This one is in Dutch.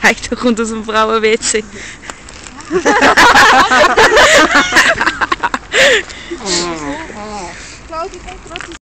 Kijk toch rond als een vrouwenwitse.